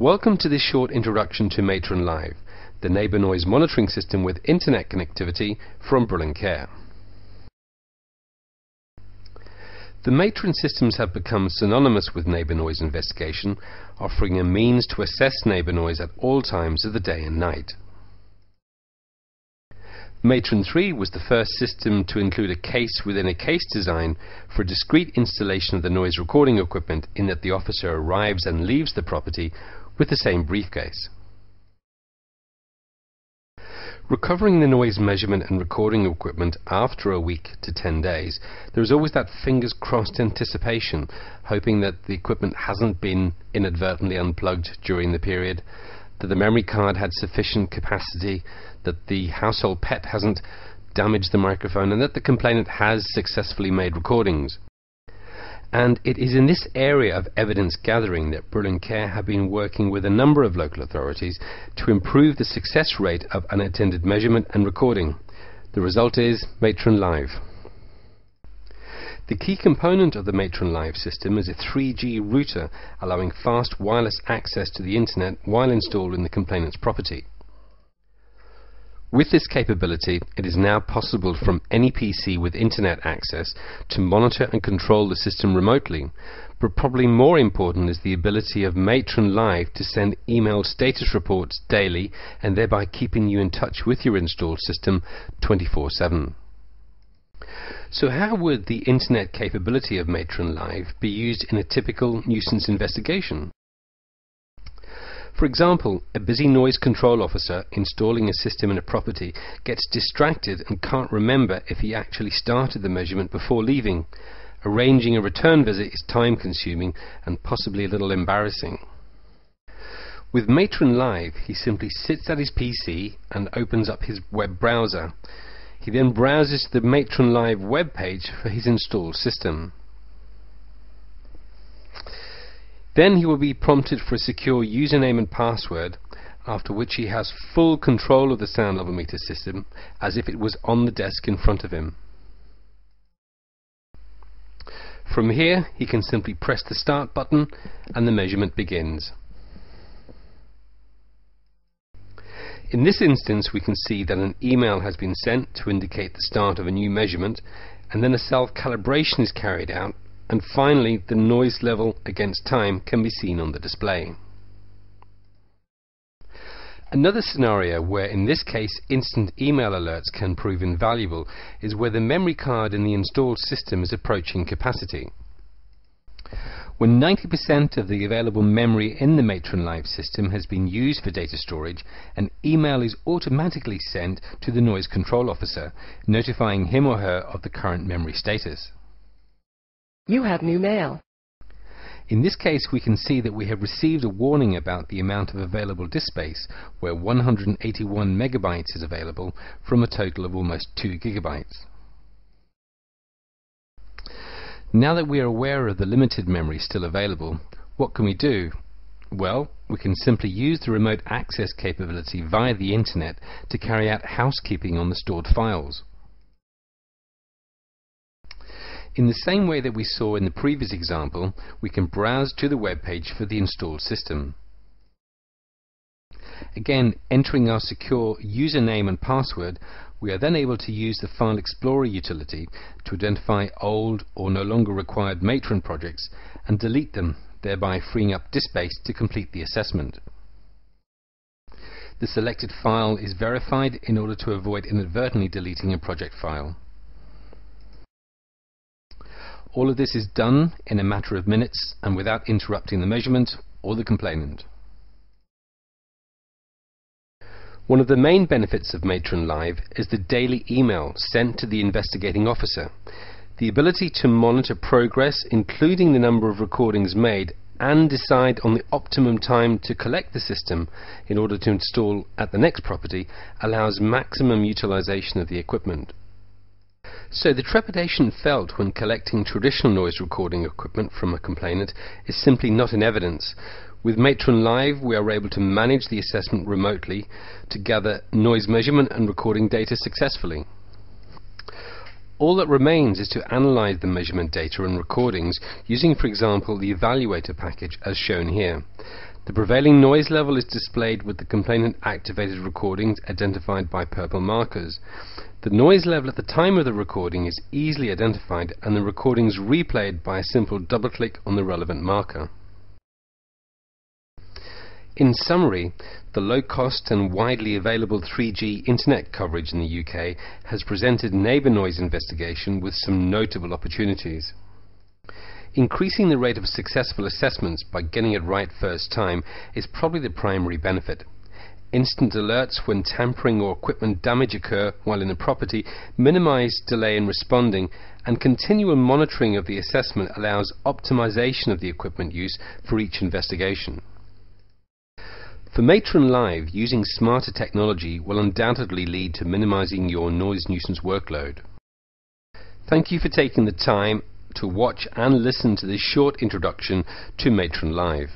Welcome to this short introduction to Matron Live, the neighbour noise monitoring system with internet connectivity from Brüel & Kjær. The Matron systems have become synonymous with neighbour noise investigation, offering a means to assess neighbour noise at all times of the day and night. Matron 3 was the first system to include a case within a case design for discreet installation of the noise recording equipment in that the officer arrives and leaves the property with the same briefcase. Recovering the noise measurement and recording equipment after a week to 10 days, there is always that fingers crossed anticipation, hoping that the equipment hasn't been inadvertently unplugged during the period, that the memory card had sufficient capacity, that the household pet hasn't damaged the microphone, and that the complainant has successfully made recordings. And it is in this area of evidence gathering that Brüel & Kjær have been working with a number of local authorities to improve the success rate of unattended measurement and recording. The result is Matron Live. The key component of the Matron Live system is a 3G router allowing fast wireless access to the internet while installed in the complainant's property. With this capability, it is now possible from any PC with internet access to monitor and control the system remotely, but probably more important is the ability of Matron Live to send email status reports daily and thereby keeping you in touch with your installed system 24-7. So how would the internet capability of Matron Live be used in a typical nuisance investigation? For example, a busy noise control officer installing a system in a property gets distracted and can't remember if he actually started the measurement before leaving. Arranging a return visit is time consuming and possibly a little embarrassing. With Matron Live, he simply sits at his PC and opens up his web browser. He then browses the Matron Live web page for his installed system. Then he will be prompted for a secure username and password, after which he has full control of the sound level meter system as if it was on the desk in front of him. From here, he can simply press the start button and the measurement begins. In this instance, we can see that an email has been sent to indicate the start of a new measurement, and then a self-calibration is carried out and finally the noise level against time can be seen on the display. Another scenario where in this case instant email alerts can prove invaluable is where the memory card in the installed system is approaching capacity. When 90% of the available memory in the Matron Live system has been used for data storage, an email is automatically sent to the noise control officer, notifying him or her of the current memory status. You have new mail. In this case, we can see that we have received a warning about the amount of available disk space, where 181 megabytes is available from a total of almost 2 gigabytes. Now that we are aware of the limited memory still available, what can we do? Well, we can simply use the remote access capability via the internet to carry out housekeeping on the stored files. In the same way that we saw in the previous example, we can browse to the web page for the installed system. Again, entering our secure username and password, we are then able to use the File Explorer utility to identify old or no longer required Matron projects and delete them, thereby freeing up disk space to complete the assessment. The selected file is verified in order to avoid inadvertently deleting a project file. All of this is done in a matter of minutes and without interrupting the measurement or the complainant. One of the main benefits of Matron Live is the daily email sent to the investigating officer. The ability to monitor progress, including the number of recordings made, and decide on the optimum time to collect the system in order to install at the next property allows maximum utilization of the equipment. So the trepidation felt when collecting traditional noise recording equipment from a complainant is simply not in evidence. With Matron Live, we are able to manage the assessment remotely to gather noise measurement and recording data successfully. All that remains is to analyze the measurement data and recordings using, for example, the evaluator package as shown here. The prevailing noise level is displayed with the complainant activated recordings identified by purple markers. The noise level at the time of the recording is easily identified and the recordings replayed by a simple double click on the relevant marker. In summary, the low cost and widely available 3G internet coverage in the UK has presented neighbour noise investigation with some notable opportunities. Increasing the rate of successful assessments by getting it right first time is probably the primary benefit. Instant alerts when tampering or equipment damage occur while in a property minimize delay in responding, and continual monitoring of the assessment allows optimization of the equipment use for each investigation. For Matron Live, using smarter technology will undoubtedly lead to minimizing your noise nuisance workload. Thank you for taking the time to watch and listen to this short introduction to Matron Live.